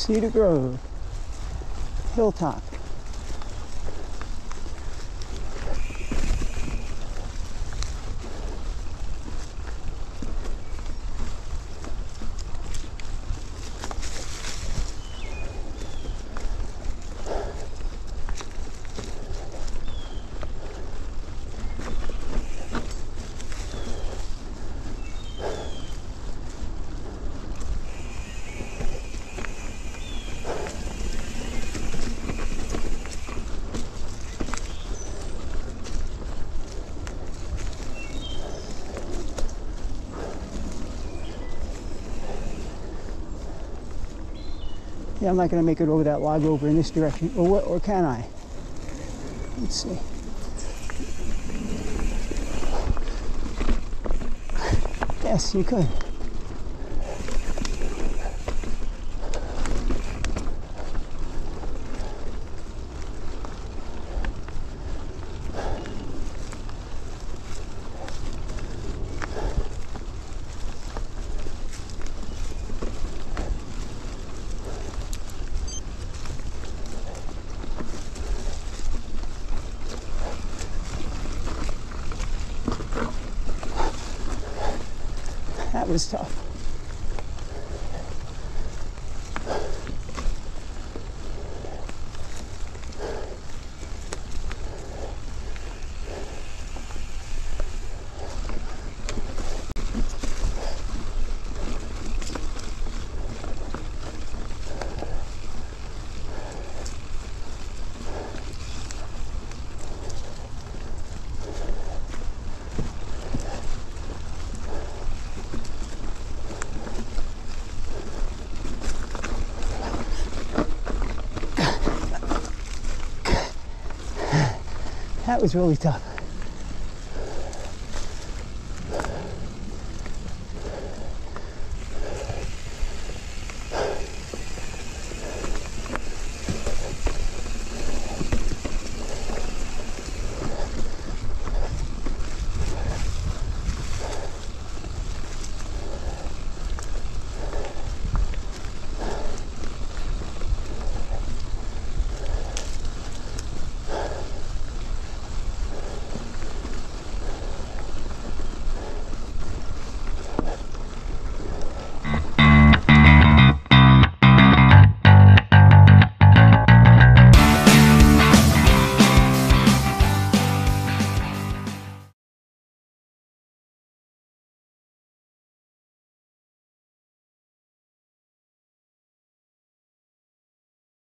Cedar Grove, Hilltop. Yeah, I'm not going to make it over that log over in this direction. Or, what, or can I? Let's see. Yes, you could. That was tough. That was really tough.